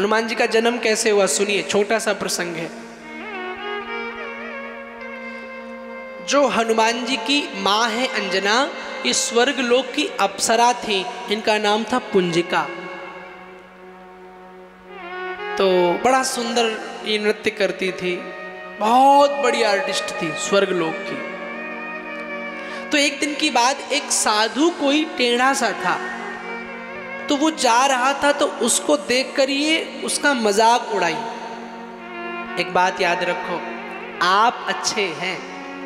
हनुमान जी का जन्म कैसे हुआ? सुनिए, छोटा सा प्रसंग है। जो हनुमान जी की माँ है अंजना, ये स्वर्ग लोक की अप्सरा थी। इनका नाम था पुंजिका। तो बड़ा सुंदर ये नृत्य करती थी। बहुत बड़ी आर्टिस्ट थी स्वर्ग लोक की। तो एक दिन की बात, एक साधु कोई टेढ़ा सा था। तो वो जा रहा था तो उसको देख कर ये उसका मज़ाक उड़ाई। एक बात याद रखो, आप अच्छे हैं,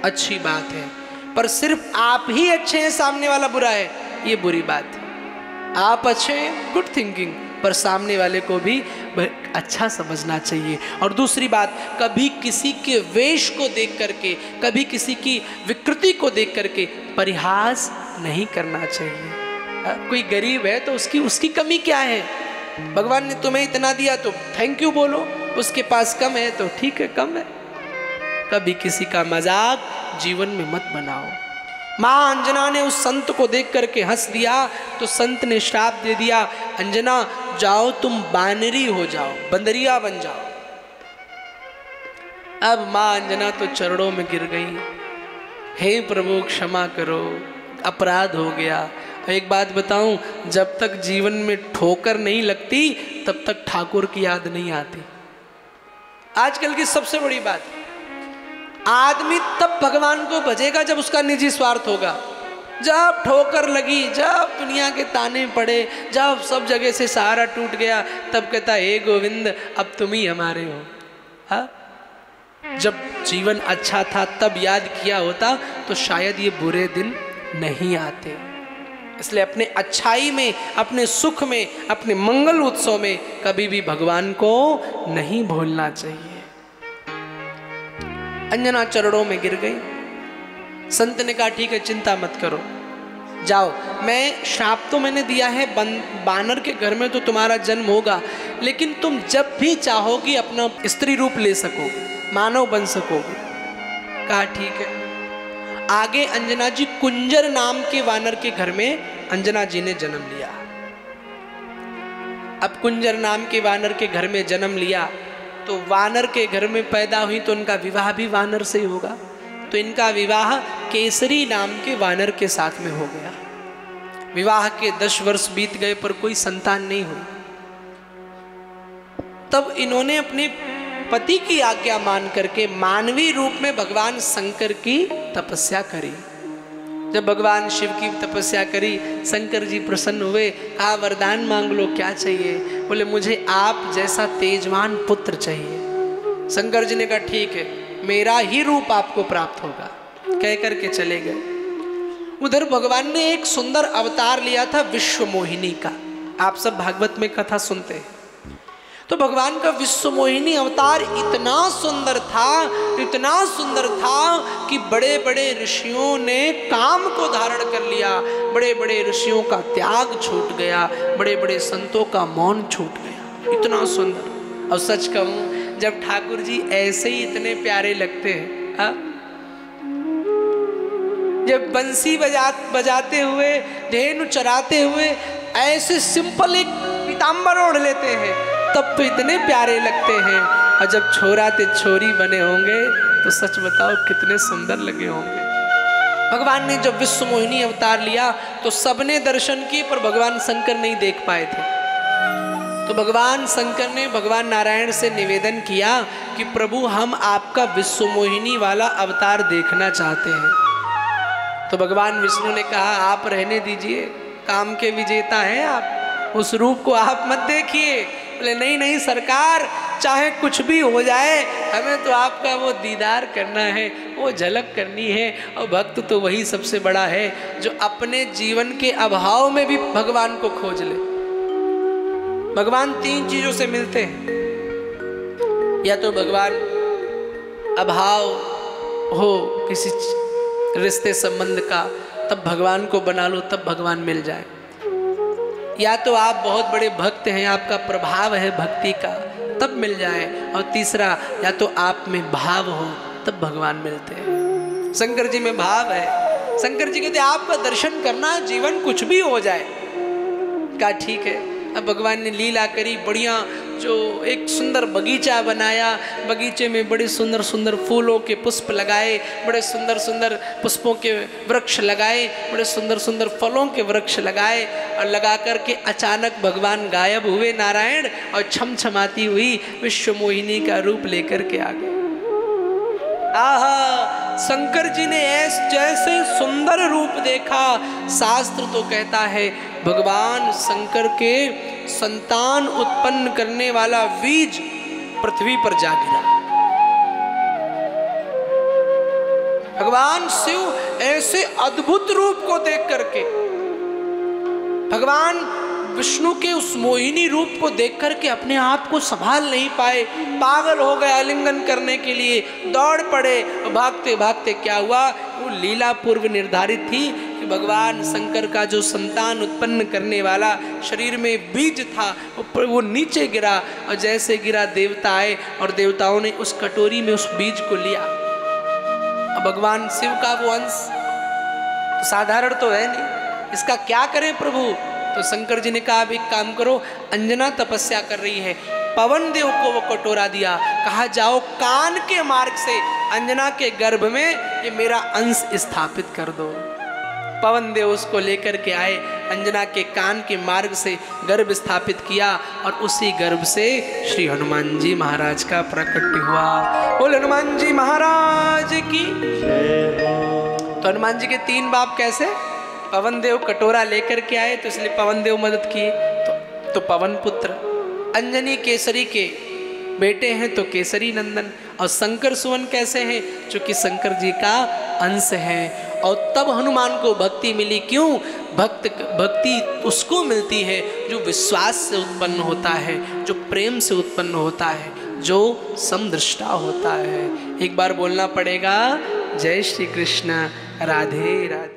अच्छी बात है, पर सिर्फ़ आप ही अच्छे हैं, सामने वाला बुरा है, ये बुरी बात है। आप अच्छे हैं गुड थिंकिंग पर सामने वाले को भी अच्छा समझना चाहिए। और दूसरी बात, कभी किसी के वेश को देख करके, कभी किसी की विकृति को देख करके परिहास नहीं करना चाहिए। कोई गरीब है तो उसकी उसकी कमी क्या है? भगवान ने तुम्हें इतना दिया तो थैंक यू बोलो। उसके पास कम है तो ठीक है, कम है। कभी किसी का मज़ाक जीवन में मत बनाओ। माँ अंजना ने उस संत को देख करके हंस दिया तो संत ने श्राप दे दिया, अंजना, जाओ तुम बानरी हो जाओ, बंदरिया बन जाओ। अब माँ अंजना तो चरणों में गिर गई। हे प्रभु, क्षमा करो, अपराध हो गया। एक बात बताऊँ, जब तक जीवन में ठोकर नहीं लगती, तब तक ठाकुर की याद नहीं आती। आजकल की सबसे बड़ी बात, आदमी तब भगवान को भजेगा जब उसका निजी स्वार्थ होगा। जब ठोकर लगी, जब दुनिया के ताने पड़े, जब सब जगह से सहारा टूट गया, तब कहता, हे गोविंद, अब तुम ही हमारे हो। हा? जब जीवन अच्छा था, तब याद किया होता तो शायद ये बुरे दिन नहीं आते। इसलिए अपने अच्छाई में, अपने सुख में, अपने मंगल उत्सव में कभी भी भगवान को नहीं भूलना चाहिए। अंजना चरणों में गिर गई। संत ने कहा, ठीक है, चिंता मत करो। जाओ। मैं श्राप तो मैंने दिया है बानर के घर में तो तुम्हारा जन्म होगा, लेकिन तुम जब भी चाहोगी अपना स्त्री रूप ले सको, मानव बन सकोगे। कहा, ठीक है। आगे अंजना जी कुंजर नाम के वानर के घर में अंजना जी ने जन्म लिया। अब कुंजर नाम के वानर के घर में जन्म लिया तो वानर के घर में पैदा हुई तो उनका विवाह भी वानर से ही होगा। तो इनका विवाह केसरी नाम के वानर के साथ में हो गया। विवाह के दस वर्ष बीत गए पर कोई संतान नहीं हुई। तब इन्होंने अपने पति की आज्ञा मान करके मानवीय रूप में भगवान शंकर की तपस्या करी। जब भगवान शिव की तपस्या करी, शंकर जी प्रसन्न हुए, कहा, वरदान मांग लो, क्या चाहिए? बोले, मुझे आप जैसा तेजवान पुत्र चाहिए। शंकर जी ने कहा, ठीक है, मेरा ही रूप आपको प्राप्त होगा। कह करके चले गए। उधर भगवान ने एक सुंदर अवतार लिया था विश्व मोहिनी का। आप सब भागवत में कथा सुनते हैं। तो भगवान का विश्व मोहिनी अवतार इतना सुंदर था, इतना सुंदर था कि बड़े बड़े ऋषियों ने काम को धारण कर लिया। बड़े बड़े ऋषियों का त्याग छूट गया बड़े बड़े संतों का मौन छूट गया। इतना सुंदर। और सच कहूँ, जब ठाकुर जी ऐसे ही इतने प्यारे लगते हैं, हा? जब बंसी बजा, बजाते हुए, धेनु चराते हुए, ऐसे सिंपल एक पीताम्बर ओढ़ लेते हैं। तब तो इतने प्यारे लगते हैं। और जब छोरा ते छोरी बने होंगे तो सच बताओ कितने सुंदर लगे होंगे। भगवान ने जब विश्व मोहिनी अवतार लिया तो सबने दर्शन किए, पर भगवान शंकर नहीं देख पाए थे। तो भगवान शंकर ने भगवान नारायण से निवेदन किया कि प्रभु, हम आपका विश्व मोहिनी वाला अवतार देखना चाहते हैं। तो भगवान विष्णु ने कहा, आप रहने दीजिए, काम के विजेता हैं आप। उस रूप को आप मत देखिए। बोले, नहीं नहीं, सरकार, चाहे कुछ भी हो जाए, हमें तो आपका वो दीदार करना है, वो झलक करनी है, और भक्त तो वही सबसे बड़ा है, जो अपने जीवन के अभाव में भी भगवान को खोज ले। भगवान तीन चीज़ों से मिलते हैं। या तो भगवान अभाव हो किसी रिश्ते संबंध का, तब भगवान को बना लो, तब भगवान मिल जाए। या तो आप बहुत बड़े भक्त हैं, आपका प्रभाव है भक्ति का, तब मिल जाए। और तीसरा, या तो आप में भाव हो, तब भगवान मिलते हैं। शंकर जी में भाव है। शंकर जी कहते आपका दर्शन करना, जीवन कुछ भी हो जाए। का ठीक है। अब भगवान ने लीला करी, बढ़िया जो एक सुंदर बगीचा बनाया। बगीचे में बड़े सुंदर सुंदर फूलों के पुष्प लगाए, बड़े सुंदर सुंदर पुष्पों के वृक्ष लगाए, बड़े सुंदर सुंदर फलों के वृक्ष लगाए और लगा करके अचानक भगवान गायब हुए नारायण और छम छमाती हुई विश्व मोहिनी का रूप लेकर के आ गए। आहा! शंकर जी ने ऐस जैसे सुंदर रूप देखा। शास्त्र तो कहता है, भगवान शंकर के संतान उत्पन्न करने वाला बीज पृथ्वी पर जा गिरा। भगवान शिव ऐसे अद्भुत रूप को देख करके, भगवान विष्णु के उस मोहिनी रूप को देख करके अपने आप को संभाल नहीं पाए, पागल हो गए आलिंगन करने के लिए, दौड़ पड़े भागते भागते क्या हुआ? वो लीला पूर्व निर्धारित थी कि भगवान शंकर का जो संतान उत्पन्न करने वाला शरीर में बीज था, वो नीचे गिरा और जैसे गिरा देवता आए और देवताओं ने उस कटोरी में उस बीज को लिया। भगवान शिव का वो अंश तो साधारण तो है नहीं। इसका क्या करें प्रभु? तो शंकर जी ने कहा, अब एक काम करो, अंजना तपस्या कर रही है। पवन देव को वो कटोरा दिया। कहा, जाओ कान के मार्ग से अंजना के गर्भ में ये मेरा अंश स्थापित कर दो। पवन देव उसको लेकर के आए अंजना के कान के मार्ग से गर्भ स्थापित किया और उसी गर्भ से श्री हनुमान जी महाराज का प्रकट हुआ। बोल हनुमान जी महाराज की। तो हनुमान जी के तीन बाप कैसे? पवन देव कटोरा लेकर के आए तो इसलिए पवन देव मदद किए तो, तो पवन पुत्र अंजनी केसरी के बेटे हैं तो केसरी नंदन। और शंकर सुवन कैसे हैं? चूँकि शंकर जी का अंश है। और तब हनुमान को भक्ति मिली। क्यों? भक्त, भक्ति उसको मिलती है जो विश्वास से उत्पन्न होता है, जो प्रेम से उत्पन्न होता है, जो समदृष्टा होता है। एक बार बोलना पड़ेगा, जय श्री कृष्ण, राधे राधे।